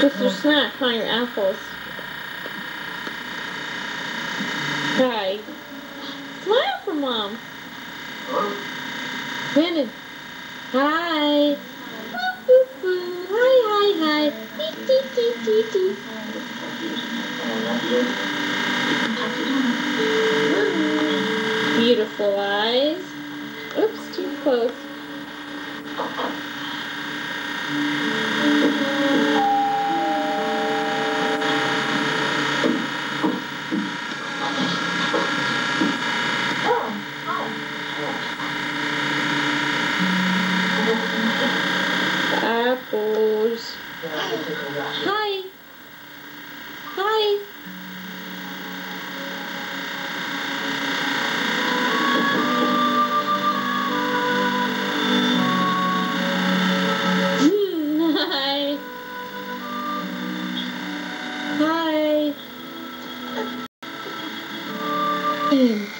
Just your snack, not your apples. Hi. Smile for mom. Landon. Hi. Hi, hi, hi. Beautiful eyes. Oops, too close. Hi. Hi. Hmm, Hi. Hi.